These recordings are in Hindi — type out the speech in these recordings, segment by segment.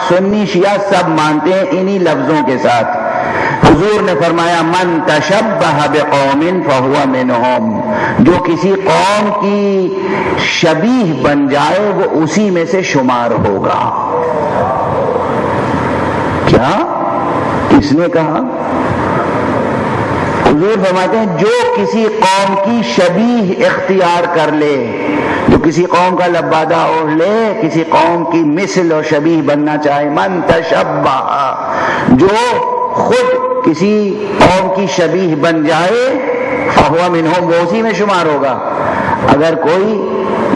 सुन्नी शिया सब मानते हैं इन्हीं लफ्जों के साथ। हुजूर ने फरमाया, मन तशब तशब्बह कौमिन फहुआ मिनहुम। जो किसी कौम की शबीह बन जाए, वो उसी में से शुमार होगा। क्या? किसने कहा? हुजूर फरमाते हैं, जो किसी कौम की शबी इख्तियार कर ले, जो किसी कौम का लब्बादा ओढ़ ले, किसी कौम की मिसल और शबी बनना चाहे, मन तशब्बा, जो खुद किसी कौम की शबी बन जाए फहुआ मिनहुम, वो उसी में शुमार होगा। अगर कोई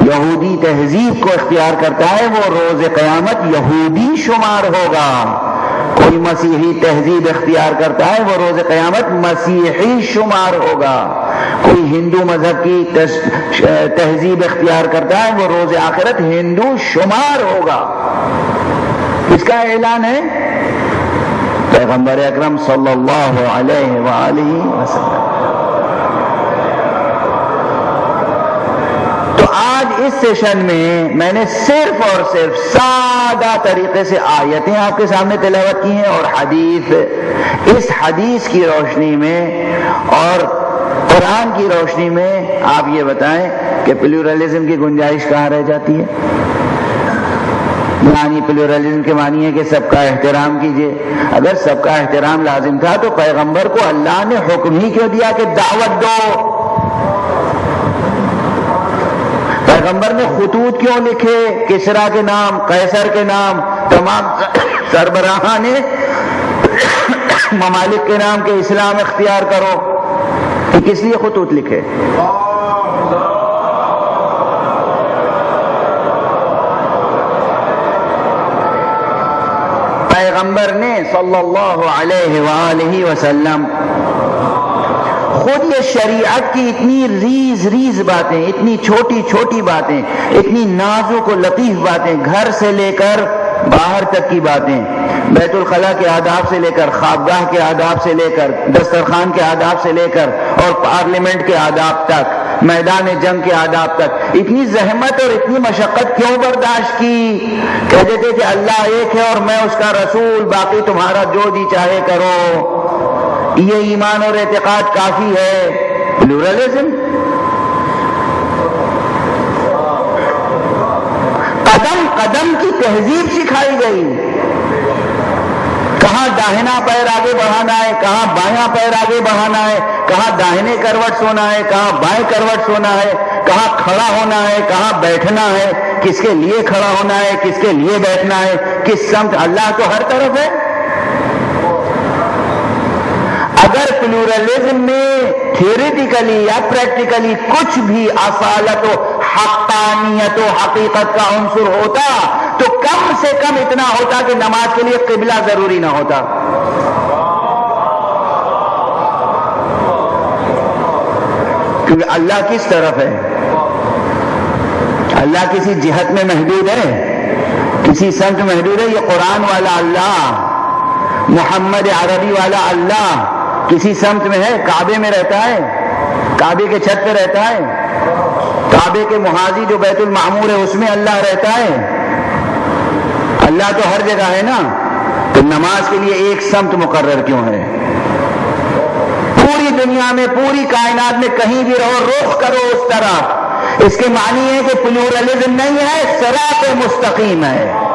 यहूदी तहजीब को इख्तियार करता है, वो रोज क़यामत यहूदी शुमार होगा। कोई मसीही तहजीब इख्तियार करता है, वो रोज क़यामत मसीही शुमार होगा। कोई हिंदू मज़हब की तहजीब इख्तियार करता है, वो रोज आखिरत हिंदू शुमार होगा। इसका ऐलान है पैगंबर अक्रम सल्लल्लाहु अलैहि वसल्लम तो आज इस सेशन में मैंने सिर्फ़ और सिर्फ़ सादा तरीके से आयतें आपके सामने तिलावत की हैं और हदीस, इस हदीस की रोशनी में और कुरान की रोशनी में आप ये बताएँ कि प्लूरलिज्म की गुंजाइश कहाँ रह जाती है? यानी प्लूरलिज्म के मानी है कि सबका एहतराम कीजिए। अगर सबका एहतराम लाजिम था तो पैगंबर को अल्लाह ने हुक्म ही क्यों दिया कि दावत दो? पैगंबर ने खतूत क्यों लिखे? किसरा के नाम? कैसर के नाम? तमाम सरबराहा ने ममालिक के नाम के इस्लाम इख्तियार करो कि किस लिए खतूत लिखे? पैगंबर ने सल्लल्लाहु अलैहि वसल्लम खुद ये शरीयत की इतनी रीज रीज बातें, इतनी छोटी छोटी बातें, इतनी नाजुक और लतीफ बातें, घर से लेकर बाहर तक की बातें, बैतुल खला के आदाब से लेकर, खाबगाह के आदाब से लेकर, दस्तरखान के आदाब से लेकर, और पार्लियामेंट के आदाब तक, मैदान जंग के आदाब तक, इतनी जहमत और इतनी मशक्कत क्यों बर्दाश्त की? कहते थे कि अल्लाह एक है और मैं उसका रसूल, बाकी तुम्हारा जो जी चाहे करो। ये ईमान और एतकाद काफ़ी है। प्लूरलिज्म कदम कदम की तहजीब सिखाई गई। कहाँ दाहिना पैर आगे बढ़ाना है, कहाँ बाया पैर आगे बढ़ाना है, कहाँ दाहिने करवट सोना है, कहाँ बाएँ करवट सोना है, कहाँ खड़ा होना है, कहाँ बैठना है, किसके लिए खड़ा होना है, किसके लिए बैठना है, किस समत अल्लाह तो हर तरफ़ है। अगर प्लूरलिज्म में थियोरिटिकली या प्रैक्टिकली कुछ भी असालत हकानियत हकीकत का अंसुर होता तो कम से कम इतना होता कि नमाज़ के लिए किबला ज़रूरी ना होता। क्योंकि अल्लाह किस तरफ़ है? अल्लाह किसी जिहत में महदूद है? किसी संत महदूद है? ये कुरान वाला अल्लाह, मोहम्मद अरबी वाला अल्लाह किसी संत में है, काबे में रहता है, काबे के छत पे रहता है, काबे के मुहाजी जो बैतुल मामूर है, उसमें अल्लाह रहता है। अल्लाह तो हर जगह है ना तो नमाज़ के लिए एक संत मुकर्र क्यों है? पूरी दुनिया में, पूरी कायनात में कहीं भी रहो रुख करो उस तरफ़ इसके मानी है कि प्लूरलिज्म नहीं है सरात मुस्तकीम है।